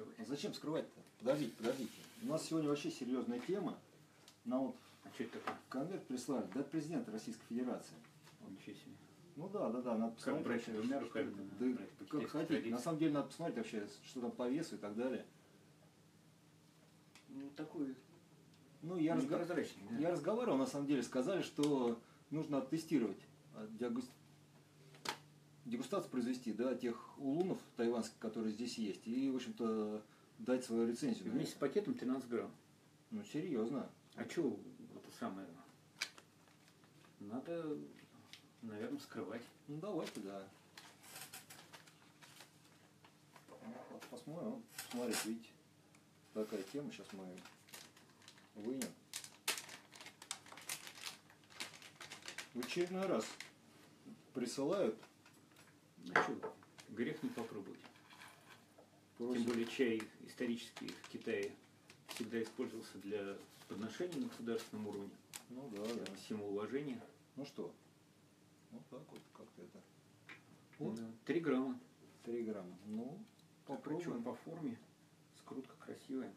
скрывать. А зачем скрывать-то? Подождите, подождите. У нас сегодня вообще серьезная тема. Нам вот А что это такое? конверт прислали до президента Российской Федерации. Ничего себе. Ну да, да, да, надо посмотреть. брать вообще, двумя руками, надо Да, брать как хотите. традиции. На самом деле надо посмотреть вообще, что там по весу и так далее. Ну, такой Ну, я, разго- да. я разговаривал, на самом деле, сказали, что нужно оттестировать, а, диагус- дегустацию произвести, да, тех улунов тайванских, которые здесь есть, и, в общем-то, дать свою рецензию. на Вместе с пакетом 13 грамм. Ну, серьезно. А что это самое? Надо, наверное, скрывать. Ну, давайте, да. Посмотрим. Смотрите, видите, такая тема, сейчас мы вынем. В очередной раз присылают, Ну что, грех не попробовать. Тем просят, более чай исторически в Китае всегда использовался для подношений на государственном уровне. ну да, да. Символ уважения. Ну что, вот так вот как-то это. Вот, Да. Три грамма. 3 грамма. Ну, Попробуем попробуем. по форме. Скрутка красивая.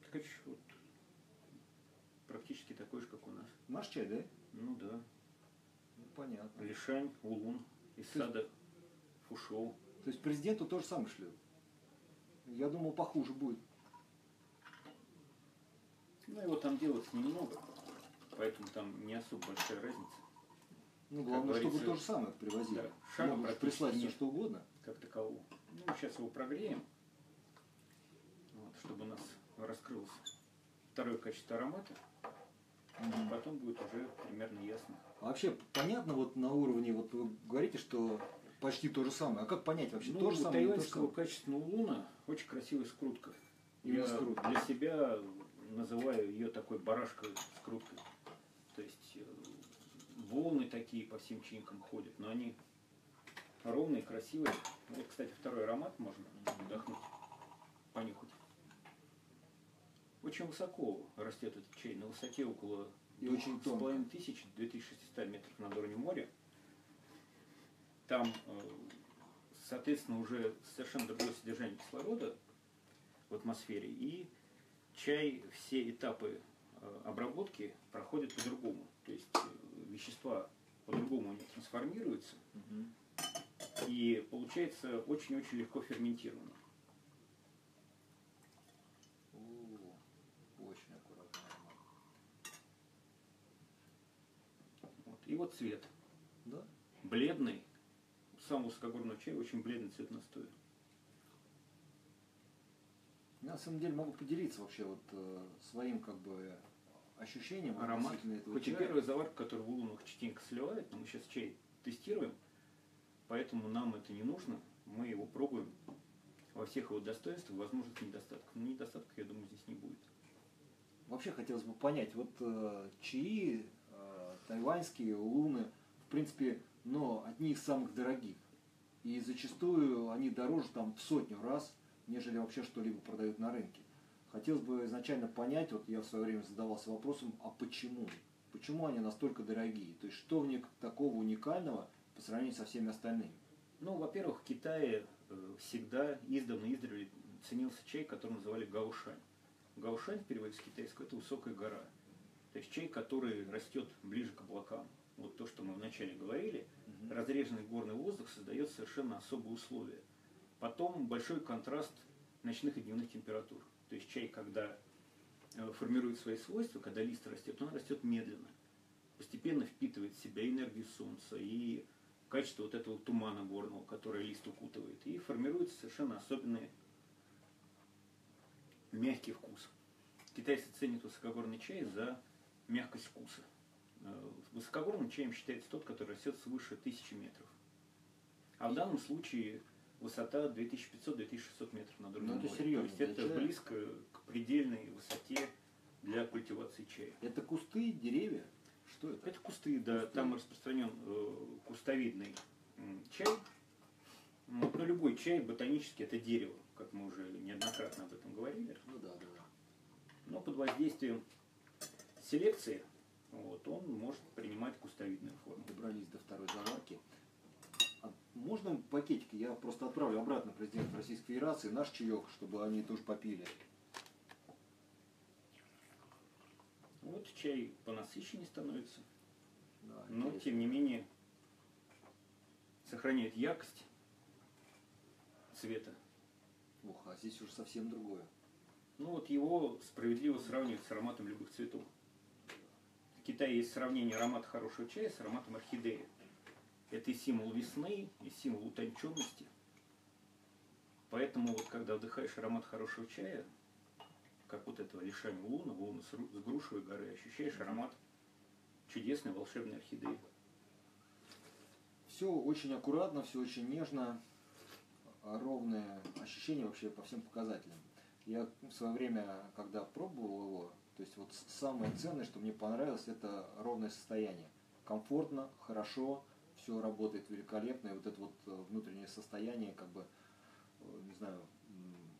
Так это вот практически такой же, как у нас. Наш чай, да? Ну да. Понятно. Лишань, улун из То есть- сада Фушоу. То есть президенту тоже самое шлют. Я думал, похуже будет. Ну его там делается немного, поэтому там не особо большая разница. Ну, главное, Как чтобы то же самое привозили. да, шага Могут прислать все что угодно. как такового. Ну, сейчас его прогреем, вот, чтобы у нас раскрылось второе качество аромата. Потом будет уже примерно ясно. А вообще понятно вот на уровне, вот вы говорите, что почти то же самое. А как понять вообще, Ну, то же у самое? или то же тайваньского самое? качественного луна очень красивая скрутка. Именно Я скрутка. для себя называю ее такой барашковой скруткой. То есть э, волны такие по всем чинкам ходят, но они ровные, красивые. Вот, кстати, второй аромат можно вдохнуть, понюхать. Очень высоко растет этот чай, на высоте около И очень с тонко. половиной тысяч, 2600 метров над уровнем моря. Там, э, соответственно, уже совершенно другое содержание кислорода в атмосфере, и чай, все этапы э, обработки проходят по-другому. То есть э, вещества по-другому они трансформируются, Мгм. и получается очень-очень легко ферментировано. О, Очень аккуратно. аромат. И вот цвет. Да? Бледный. Сам высокогорный чай очень бледный цвет настоя. Я на самом деле могу поделиться вообще вот э, своим как бы ощущением Аромат. Хоть и чая. первая заварка, которую в улунах частенько сливают, но мы сейчас чай тестируем, поэтому нам это не нужно. Мы его пробуем во всех его достоинствах, возможных недостатков. Но недостатков, я думаю, здесь не будет. Вообще хотелось бы понять, вот э, чаи тайваньские, луны, в принципе, но одни из самых дорогих. И зачастую они дороже там в сотню раз, нежели вообще что-либо продают на рынке. Хотелось бы изначально понять, вот я в свое время задавался вопросом, а почему? Почему они настолько дорогие? То есть что в них такого уникального по сравнению со всеми остальными? Ну, во-первых, в Китае э, всегда издавна издревле ценился чай, который называли гаушань. Гаушань переводе с китайского это высокая гора. То есть чай, который растет ближе к облакам. Вот то, что мы вначале говорили, Мгм. разреженный горный воздух создает совершенно особые условия. Потом большой контраст ночных и дневных температур. То есть чай, когда э, формирует свои свойства, когда лист растет, он растет медленно. Постепенно впитывает в себя энергию солнца и качество вот этого тумана горного, который лист укутывает. И формируется совершенно особенный мягкий вкус. Китайцы ценят высокогорный чай за мягкость вкуса. Э, Высокогорным чаем считается тот, который растет свыше 1000 метров. А в данном случае высота 2500-2600 метров над уровнем Ну, это серьезно То есть это чая. близко к предельной высоте для культивации чая. Это кусты, деревья? Что это? Это кусты, да, Кусты. там распространен э, кустовидный м, чай. Вот, но любой чай ботанический это дерево, как мы уже неоднократно об этом говорили. Ну да, да, да. Но под воздействием селекции вот, он может принимать кустовидную форму. добрались до второй заварки. А можно по пакетики. Я просто отправлю обратно президенту Российской Федерации наш чаек, чтобы они тоже попили. Вот чай понасыщеннее становится, Да, но интересно. тем не менее сохраняет яркость цвета. Ох, а здесь уже совсем другое. Ну вот его справедливо сравнивать с ароматом любых цветов. В Китае есть сравнение аромата хорошего чая с ароматом орхидеи. Это и символ весны, и символ утонченности. Поэтому вот когда вдыхаешь аромат хорошего чая, как вот этого лишания луна, луна с, ру- с грушевой горы, ощущаешь аромат чудесной волшебной орхидеи. Все очень аккуратно, все очень нежно, ровное ощущение вообще по всем показателям. Я в свое время, когда пробовал его, то есть вот самое ценное, что мне понравилось, это ровное состояние. Комфортно, хорошо, все работает великолепно, и вот это вот э, внутреннее состояние, как бы, э, не знаю,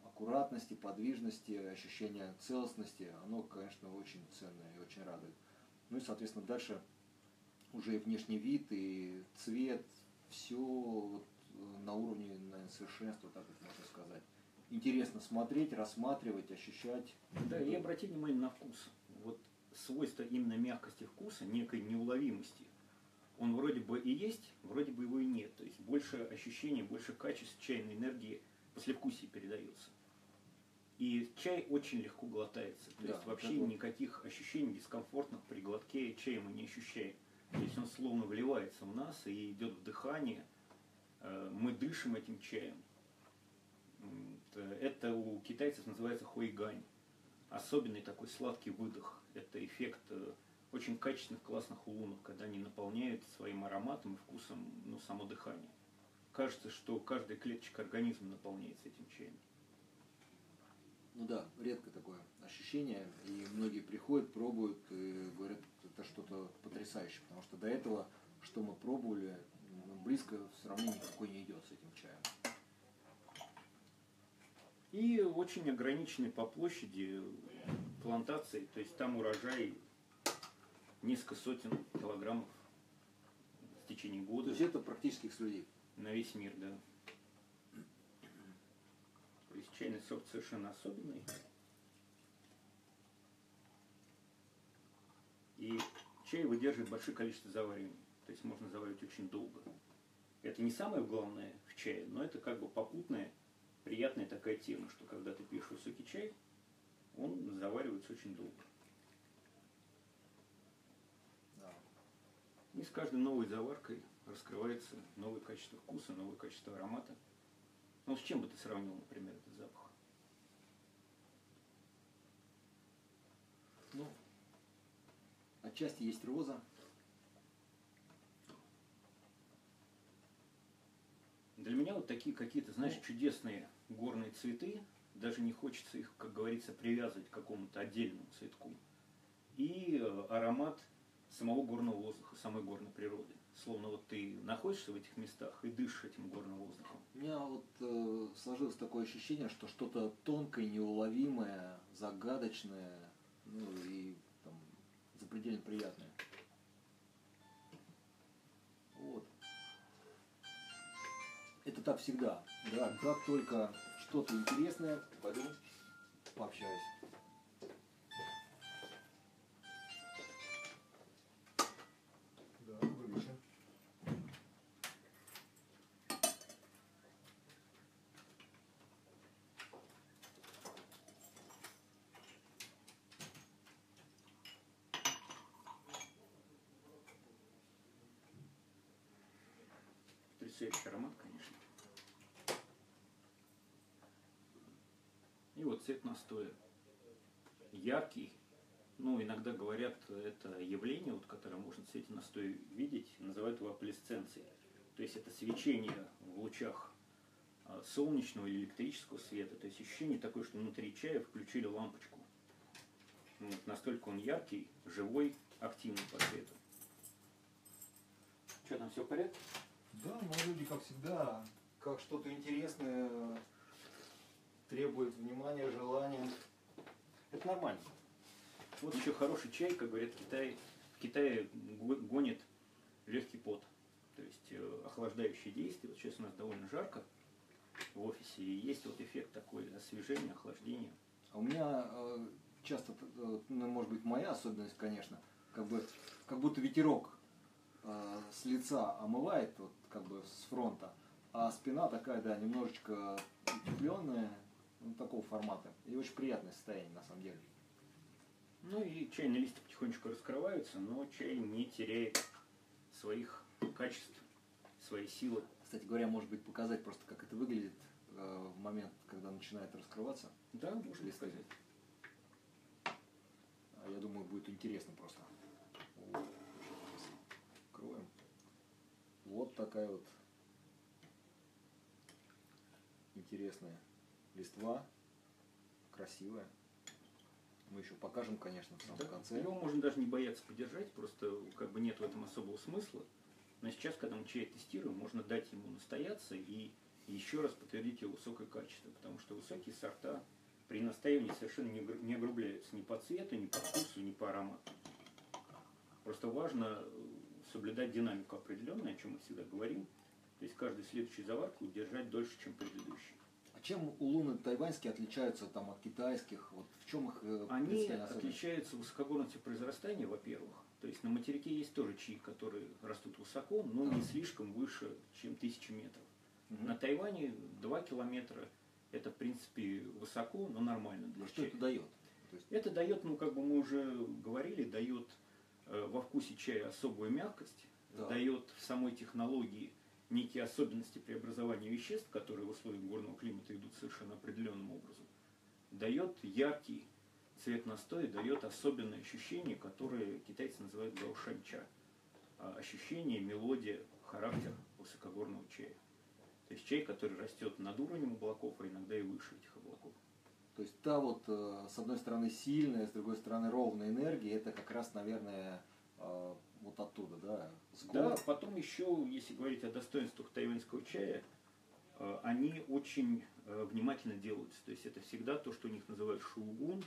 аккуратности, подвижности, ощущение целостности, оно, конечно, очень ценное и очень радует. Ну и, соответственно, дальше уже и внешний вид, и цвет, все вот э, на уровне, наверное, совершенства, так вот можно. Интересно смотреть, рассматривать, ощущать. Да, и обратите внимание на вкус. Вот свойство именно мягкости вкуса, некой неуловимости, он вроде бы и есть, вроде бы его и нет. То есть больше ощущений, больше качеств чайной энергии послевкусие передается. И чай очень легко глотается. То Да, есть вообще вот. никаких ощущений дискомфортных при глотке чая мы не ощущаем. То есть он словно вливается в нас и идет вдыхание. Э, Мы дышим этим чаем. Это- Это у китайцев называется хуйгань. Особенный такой сладкий выдох. Это эффект э, очень качественных, классных улунов, когда они наполняют своим ароматом и вкусом ну, само дыхание. Кажется, что каждая клеточка организма наполняется этим чаем. Ну да, редко такое ощущение, и многие приходят, пробуют и говорят, это что-то потрясающее, потому что до этого, что мы пробовали, ну, близко в сравнении никакой не идет с этим чаем. И очень ограниченный по площади плантации, то есть там урожай несколько сотен килограммов в течение То года есть это практически эксклюзив. на весь мир, да. То есть чайный сорт совершенно особенный. И чай выдерживает большое количество завариваний. То есть можно заваривать очень долго. Это не самое главное в чае, но это как бы попутная, приятная такая тема, что когда ты пьешь высокий чай, он заваривается очень долго. И с каждой новой заваркой раскрывается новое качество вкуса, новое качество аромата. Ну, с чем бы ты сравнил, например, этот запах? Ну, отчасти есть роза. Для меня вот такие какие-то, знаешь, чудесные горные цветы, даже не хочется их, как говорится, привязывать к какому-то отдельному цветку. И э, аромат самого горного воздуха, самой горной природы. Словно вот ты находишься в этих местах и дышишь этим горным воздухом. У меня вот э, сложилось такое ощущение, что что-то тонкое, неуловимое, загадочное, ну и там, запредельно приятное. Это так всегда. Да, как только что-то интересное, пойду пообщаюсь. Настоя. Яркий. Ну, иногда говорят, это явление, вот, которое можно в цвете настоя видеть, называют его аплесценцией. То есть это свечение в лучах а, солнечного или электрического света. То есть ощущение такое, что внутри чая включили лампочку. Вот, настолько он яркий, живой, активный по цвету. Что там, все в порядке? Да, но люди, как всегда, как что-то интересное требует внимания, желания. Это нормально. Вот еще хороший чай, как говорят в Китае. В Китае го- гонит легкий пот. То есть э, охлаждение охлаждающее действие. Вот сейчас у нас довольно жарко в офисе, и есть вот эффект такой освежения, охлаждения. А у меня э, часто, э, ну, может быть, моя особенность, конечно, как бы, как будто ветерок э, с лица омывает, вот, как бы с фронта, а спина такая, да, немножечко утепленная, ну, такого формата. И очень приятное состояние, на самом деле. Ну и чайные листья потихонечку раскрываются, но чай не теряет своих качеств, своей силы. Кстати говоря, может быть, показать просто, как это выглядит э, в момент, когда начинает раскрываться. Да, можно Листы. сказать. А Я думаю, будет интересно просто. Откроем. Вот такая вот интересная листва. Красивая. Мы еще покажем, конечно, в самом Да, конце. Его можно даже не бояться подержать, просто как бы нет в этом особого смысла. Но сейчас, когда мы чай тестируем, можно дать ему настояться и еще раз подтвердить его высокое качество, потому что высокие сорта при настаивании совершенно не огрубляются ни по цвету, ни по вкусу, ни по аромату. Просто важно э, соблюдать динамику определенную, о чем мы всегда говорим. То есть каждую следующую заварку удержать дольше, чем предыдущую. А чем улуны тайваньские отличаются там от китайских? Вот в чем их э, Они отличаются высокогорностью произрастания, во-первых. То есть на материке есть тоже чаи, которые растут высоко, но не слишком выше, чем тысячи метров. Мгм. На Тайване 2 километра это, в принципе, высоко, но нормально для А Что чая. это дает? Есть, Это дает, ну, как бы мы уже говорили, дает э, во вкусе чая особую мягкость, Да. дает в самой технологии некие особенности преобразования веществ, которые в условиях горного климата идут совершенно определенным образом, дает яркий цвет настоя, дает особенное ощущение, которое китайцы называют гаушанча. А Ощущение, мелодия, характер высокогорного чая. То есть чай, который растет над уровнем облаков, а иногда и выше этих облаков. то есть та вот, э, с одной стороны, сильная, с другой стороны, ровная энергия, это как раз, наверное, э, вот оттуда, да? Да, потом еще, если говорить о достоинствах тайваньского чая, э, они очень э, внимательно делаются. То есть это всегда то, что у них называют шоугун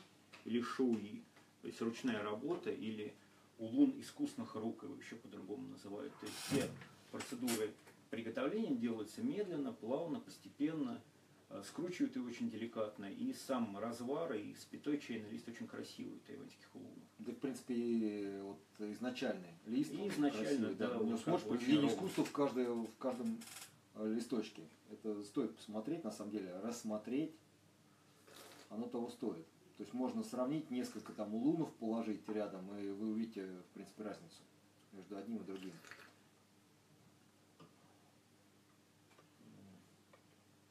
или шоуи, то есть ручная работа или улун искусных рук, его еще по-другому называют. То есть все процедуры приготовления делаются медленно, плавно, постепенно, э, скручивают его очень деликатно, и сам развар и спитой чайный лист очень красивый у тайваньских улунов. Да, в принципе, и вот изначальный лист. И изначально, красивый, да, У него очень произведение искусства в, каждой, в каждом э, листочке. Это стоит посмотреть, на самом деле, рассмотреть. Оно того стоит. То есть можно сравнить несколько там улунов, положить рядом, и вы увидите, в принципе, разницу между одним и другим.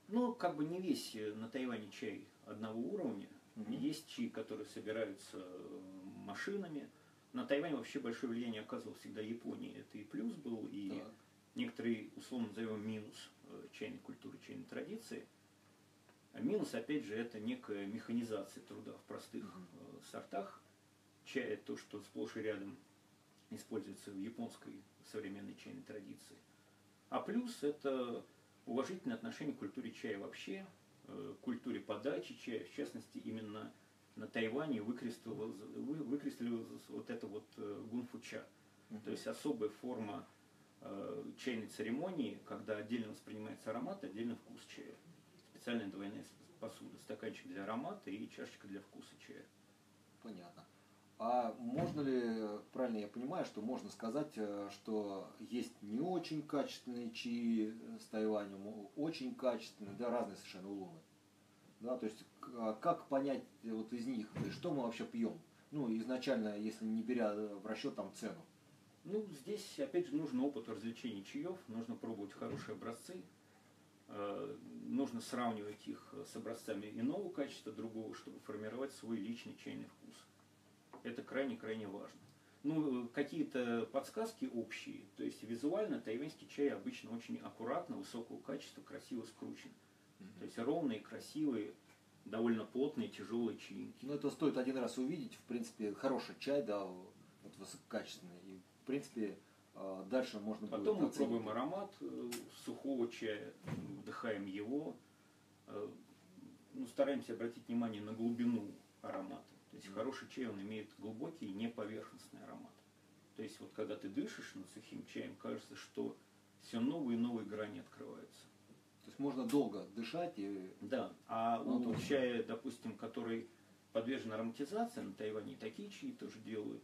Ну, как бы не весь э, на Тайване чай одного уровня. Мгм. Есть чаи, которые собираются э, машинами. На Тайване вообще большое влияние оказывал всегда Япония. Это и плюс был, и Так. некоторые, условно назовем, минус э, чайной культуры, чайной традиции. А минус, опять же, это некая механизация труда в простых Мгм. э, сортах. Чая, то, что сплошь и рядом используется в японской современной чайной традиции. А плюс это уважительное отношение к культуре чая вообще, э, к культуре подачи чая, в частности, именно на Тайване выкристаллилось, вы- выкристаллилось вот это вот э, гунфуча. То есть особая форма э, чайной церемонии, когда отдельно воспринимается аромат, отдельно вкус чая. Специальная двойная посуда, стаканчик для аромата и чашечка для вкуса чая. Понятно. А можно ли, правильно я понимаю, что можно сказать, э, что есть не очень качественные чаи с Тайванем, очень качественные, да, разные совершенно улуны. Да, то есть а как понять э, вот из них, есть что мы вообще пьем? Ну, изначально, если не беря в расчет там цену. Ну, здесь, опять же, нужен опыт развлечения чаев, нужно пробовать хорошие образцы, э, нужно сравнивать их с образцами иного качества, другого, чтобы формировать свой личный чайный вкус. Это крайне-крайне важно. Ну, э, какие-то подсказки общие, то есть визуально тайваньский чай обычно очень аккуратно, высокого качества, красиво скручен. То есть ровные, красивые, довольно плотные, тяжелые чаинки. Ну, это стоит один раз увидеть, в принципе, хороший чай, да, вот высококачественный. И, в принципе, э, дальше можно будет Потом мы пробуем аромат э, сухого чая, вдыхаем его, э, ну, стараемся обратить внимание на глубину аромата. То есть хороший чай, он имеет глубокий, не поверхностный аромат. То есть вот когда ты дышишь над сухим чаем, кажется, что все новые и новые грани открываются. То есть можно долго дышать и... Да, а Ну, у тоже. чая, допустим, который подвержен ароматизации на Тайване, такие чаи тоже делают,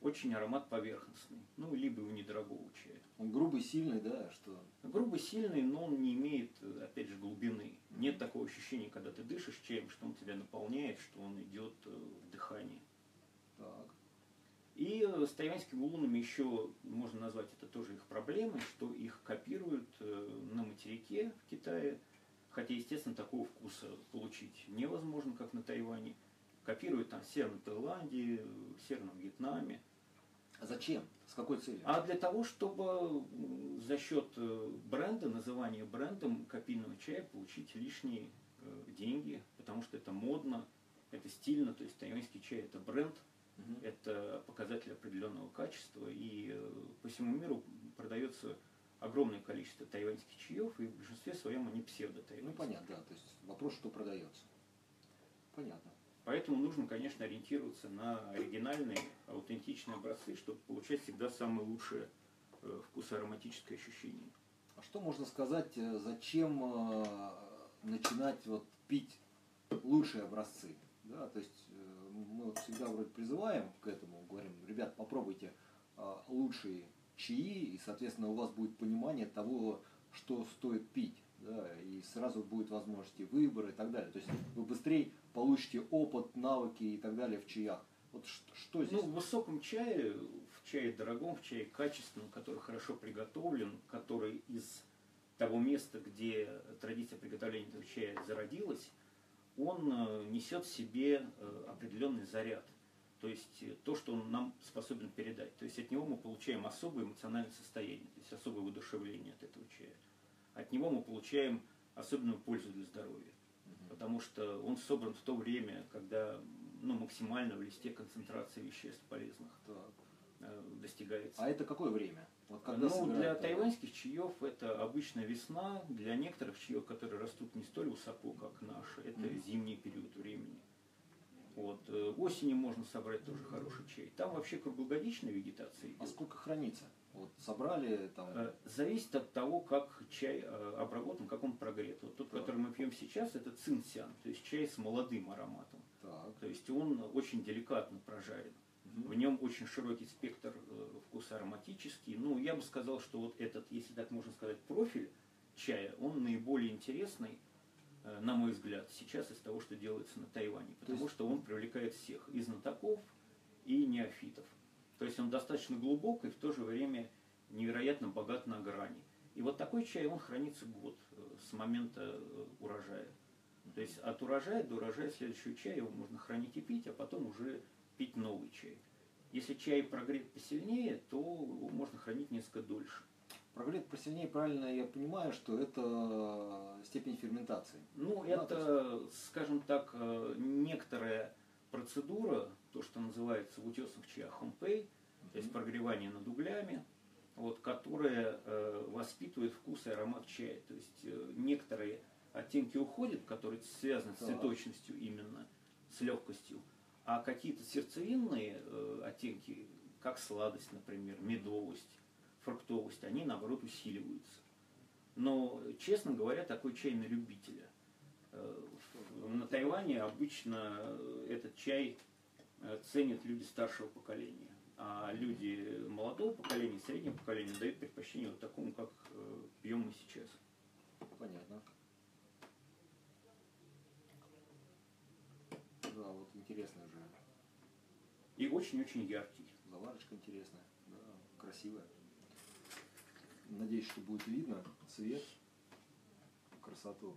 очень аромат поверхностный, ну, либо у недорогого чая. Он грубый, сильный, да, что... Грубо сильный, но он не имеет, опять же, глубины. Нет такого ощущения, когда ты дышишь чаем, что он тебя наполняет, что он идет э, в дыхание. Так. И э, с тайваньскими улунами еще можно назвать это тоже их проблемой, что их копируют э, на материке в Китае, хотя, естественно, такого вкуса получить невозможно, как на Тайване. Копируют там в Северной Таиланде, в Северном Вьетнаме. А зачем? С какой целью? А для того, чтобы за счет э, бренда, называния брендом копийного чая получить лишние деньги, потому что это модно, это стильно, то есть тайваньский чай это бренд, Мгм. это показатель определенного качества, и э, по всему миру продается огромное количество тайваньских чаев, и в большинстве своем они Ну, псевдо-тайваньские. понятно, да. То есть вопрос, что продается. Понятно. Поэтому нужно, конечно, ориентироваться на оригинальные, аутентичные образцы, чтобы получать всегда самое лучшее э, вкусоароматическое ощущение. А что можно сказать, э, зачем начинать вот пить лучшие образцы? Да, то есть мы вот всегда вроде призываем к этому, говорим, ребят, попробуйте э, лучшие чаи, и, соответственно, у вас будет понимание того, что стоит пить, да, и сразу будет возможности выбора и так далее. То есть вы быстрее получите опыт, навыки и так далее в чаях. Вот ш- что здесь? Ну, в высоком чае, в чае дорогом, в чае качественном, который хорошо приготовлен, который из того места, где традиция приготовления этого чая зародилась, он э, несет в себе э, определенный заряд. То есть э, то, что он нам способен передать. То есть от него мы получаем особое эмоциональное состояние, то есть особое воодушевление от этого чая. От него мы получаем особенную пользу для здоровья. Потому что он собран в то время, когда ну, максимально в листе концентрация веществ полезных Так. достигается. А это какое время? Вот когда ну, собирают для тайваньских чаев это обычно весна, для некоторых чаев, которые растут не столь высоко, как наши, это Мгм. зимний период времени. Вот. э, Осенью можно собрать тоже хороший чай. Там вообще круглогодичная вегетация А идет. сколько хранится? Вот собрали там. Э, Зависит от того, как чай э, обработан, как он прогрет. Вот тот, Так. который мы пьем сейчас, это цинсян, то есть чай с молодым ароматом. Так. То есть он очень деликатно прожарен. В нем очень широкий спектр э, вкуса ароматический. Ну, я бы сказал, что вот этот, если так можно сказать, профиль чая, он наиболее интересный, э, на мой взгляд, сейчас из того, что делается на Тайване. Потому есть- что он привлекает всех, и знатоков, и неофитов. То есть он достаточно глубок и в то же время невероятно богат на грани. И вот такой чай, он хранится год э, с момента урожая. То есть от урожая до урожая следующего чая его можно хранить и пить, а потом уже пить новый чай. Если чай прогрет посильнее, то его можно хранить несколько дольше. Прогрет посильнее, правильно я понимаю, что это степень ферментации. Ну, Да, это, скажем так, э, некоторая процедура, то, что называется в утесных чаях хомпей, то есть прогревание над углями, вот, которая э, воспитывает вкус и аромат чая. То есть э, некоторые оттенки уходят, которые связаны с Так. цветочностью именно, с легкостью, а какие-то сердцевинные э, оттенки, как сладость, например, медовость, фруктовость, они наоборот усиливаются. Но, честно говоря, такой чай на любителя. Э, На Тайване обычно э, этот чай ценят люди старшего поколения, а люди молодого поколения, среднего поколения дают предпочтение вот такому, как пьем мы сейчас. Понятно. Да, вот интересно уже. И очень-очень яркий. Заварочка интересная. Да, красивая. Надеюсь, что будет видно цвет, красоту.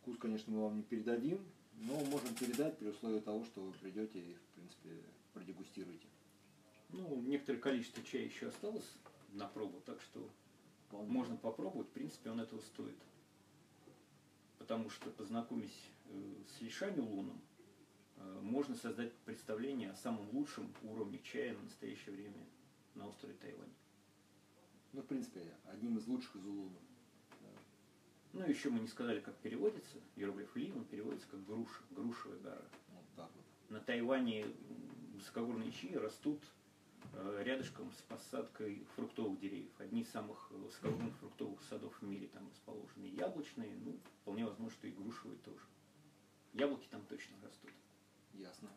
Вкус, конечно, мы вам не передадим, но можем передать при условии того, что вы придете и, в принципе, продегустируете. Ну, некоторое количество чая еще осталось на пробу, так что Вполне. можно попробовать, в принципе, он этого стоит. Потому что, познакомясь э, с Лишань Луном, э, можно создать представление о самом лучшем уровне чая на настоящее время на острове Тайвань. Ну, в принципе, одним из лучших из улунов. Да. Ну, еще мы не сказали, как переводится. Иероглиф Ли, он переводится как груша, грушевая гора. Вот так вот. На Тайване высокогорные чаи растут э, рядышком с посадкой фруктовых деревьев. Одни из самых высокогорных фруктовых садов в мире там расположены. Яблочные, ну, вполне возможно, что и грушевые тоже. Яблоки там точно растут. Ясно.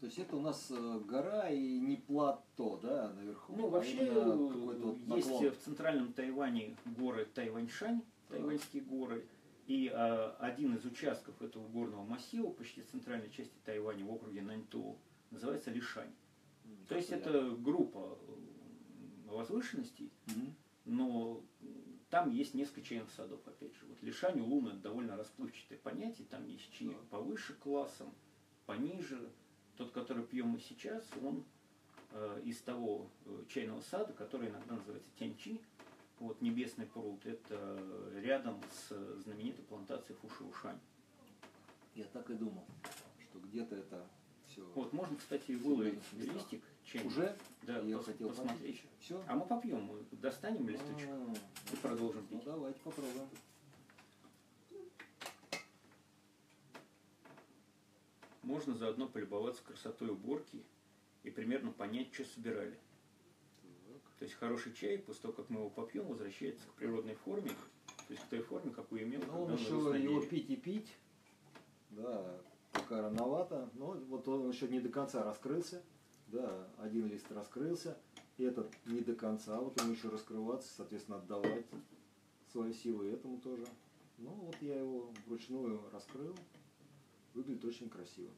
То есть это у нас э, гора и не плато, да, наверху? Ну, а вообще, какой-то вот есть наклон. в центральном Тайване горы Тайваньшань, тайваньские горы, и а, один из участков этого горного массива, почти центральной части Тайваня, в округе Наньтоу, называется Лишань. М, То есть как-то это группа возвышенностей, я- Мгм. но там есть несколько чайных садов, опять же. Вот Лишань, Улун – это довольно расплывчатое понятие, там есть Да. повыше классом, пониже. Тот, который пьем мы сейчас, он э, из того э, чайного сада, который иногда называется Тяньчи, вот небесный пруд, это рядом с знаменитой плантацией Фушиушань. Я так и думал, что где-то это все. Вот можно, кстати, выловить листик чайный. Уже? Да, я пос- хотел посмотреть. Все? А мы попьем, мы достанем листочек и продолжим Ну пить. давайте попробуем. Можно заодно полюбоваться красотой уборки и примерно понять, что собирали. Так. То есть хороший чай, после того, как мы его попьем, возвращается к природной форме, то есть к той форме, какую имел, Ну, он еще его пить и пить. Да, пока рановато. Но вот он еще не до конца раскрылся. Да, один лист раскрылся. Этот не до конца. Вот ему еще раскрываться, соответственно, отдавать свою силу этому тоже. Ну, вот я его вручную раскрыл. Выглядит очень красиво.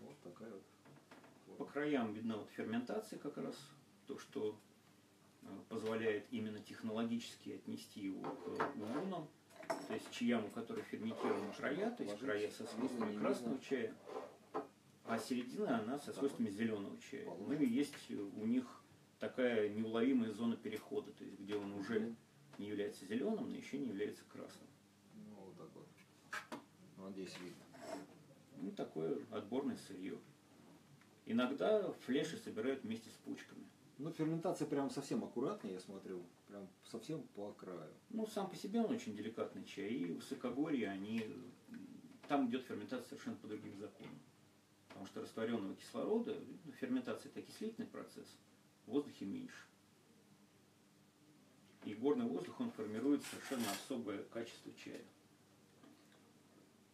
Вот такая вот. По краям видна вот ферментация как раз, то, что э, позволяет именно технологически отнести его к улунам, то есть чаям, у которых ферментированы края, то есть края со свойствами красного чая, а середина она со свойствами зеленого чая. Ну и есть у них такая неуловимая зона перехода, то есть где он уже не является зеленым, но еще не является красным. Ну, вот так вот. Надеюсь, видно. Ну, такое отборное сырье. Иногда флеши собирают вместе с почками. Ну, ферментация прям совсем аккуратная, я смотрю. Прям совсем по краю. Ну, сам по себе он очень деликатный чай, и высокогорье, они, там идет ферментация совершенно по другим законам. Потому что растворенного кислорода, ну, ферментация это окислительный процесс, в воздухе меньше. И горный воздух, он формирует совершенно особое качество чая.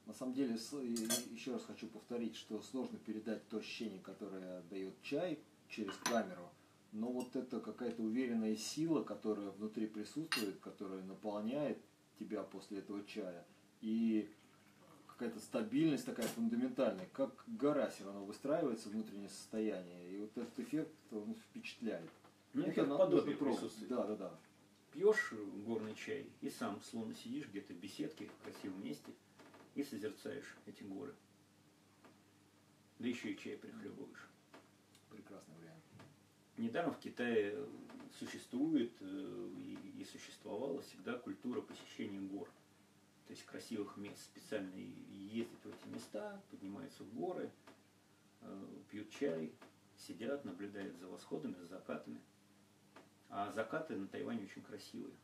На самом деле, еще раз хочу повторить, что сложно передать то ощущение, которое дает чай через камеру, но вот это какая-то уверенная сила, которая внутри присутствует, которая наполняет тебя после этого чая, и какая-то стабильность такая фундаментальная, как гора все равно выстраивается внутреннее состояние, и вот этот эффект, он впечатляет. Ну, Это надо пробовать. присутствует. Да, да, да. Пьешь горный чай и сам словно сидишь где-то в беседке в красивом месте и созерцаешь эти горы. Да еще и чай прихлебываешь. Прекрасный вариант. Недаром в Китае существует э, и существовала всегда культура посещения гор. То есть красивых мест. Специально ездят в эти места, поднимаются в горы, э, пьют чай, сидят, наблюдают за восходами, за закатами. А закаты на Тайване очень красивые.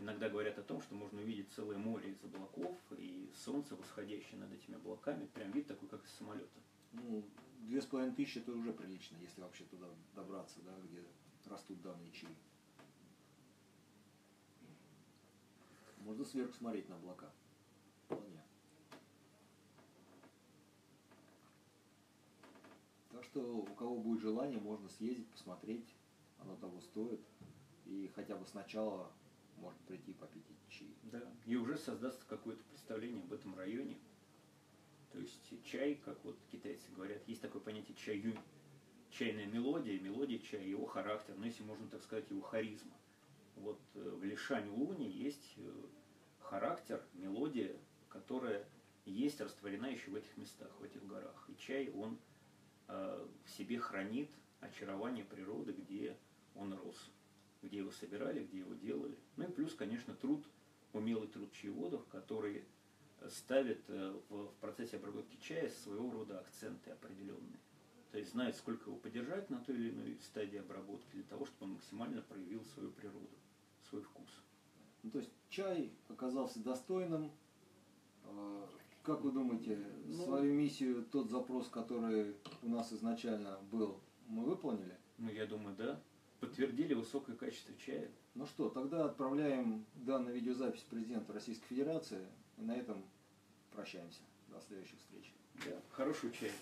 Иногда говорят о том, что можно увидеть целое море из облаков и солнце, восходящее над этими облаками. Прям вид такой, как из самолета. Ну, две с половиной тысячи это уже прилично, если вообще туда добраться, да, где растут данные чаи. Можно сверху смотреть на облака. Вполне. Так что у кого будет желание, можно съездить, посмотреть, оно того стоит. И хотя бы сначала можно прийти попить чаи. Да, и уже создастся какое-то представление об этом районе. То есть чай, как вот китайцы говорят, есть такое понятие чаю, чайная мелодия, мелодия чая, его характер, ну если можно так сказать, его харизма. Вот э, в Лишань Луне есть э, характер, мелодия, которая есть растворена еще в этих местах, в этих горах. И чай, он э, в себе хранит очарование природы, где он рос, где его собирали, где его делали. Ну и плюс, конечно, труд, умелый труд чаеводов, которые ставят э, в, в процессе обработки чая своего рода акценты определенные. То есть знают, сколько его подержать на той или иной стадии обработки, для того, чтобы он максимально проявил свою природу, свой вкус. Ну, то есть чай оказался достойным, э, как вы думаете, Ну- свою миссию, тот запрос, который у нас изначально был, мы выполнили? Ну, я думаю, да. Подтвердили высокое качество чая. Ну что, тогда отправляем данную видеозапись президенту Российской Федерации и на этом прощаемся. До следующих встреч. Да. Хорошего чая.